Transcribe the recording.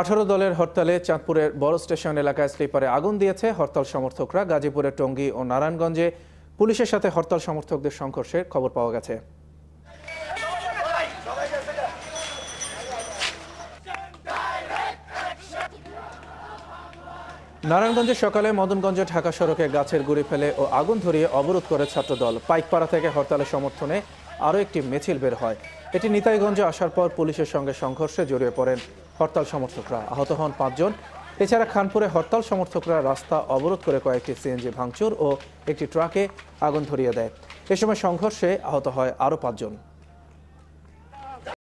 আঠারো দলের হরতালে চাঁদপুরের বড় স্টেশন এলাকায় স্লিপারে আগুন দিয়েছে হরতাল সমর্থকরা। গাজীপুরের টঙ্গী ও নারায়ণগঞ্জে পুলিশের সাথে হরতাল সমর্থকদের সংঘর্ষের খবর পাওয়া গেছে। নারায়ণগঞ্জে সকালে মদনগঞ্জে ঢাকা সড়কে গাছের গুড়ি ফেলে ও আগুন ধরিয়ে অবরোধ করে ছাত্রদল। পাইকপাড়া থেকে হরতালের সমর্থনে আরও একটি মিছিল বের হয়। এটি নিতাইগঞ্জে আসার পর পুলিশের সঙ্গে সংঘর্ষে জড়িয়ে পড়েন হরতাল সমর্থকরা। আহত হন পাঁচজন। এছাড়া খানপুরে হরতাল সমর্থকরা রাস্তা অবরোধ করে কয়েকটি সিএনজি ভাঙচুর ও একটি ট্রাকে আগুন ধরিয়ে দেয়। এ সময় সংঘর্ষে আহত হয় আরও পাঁচজন।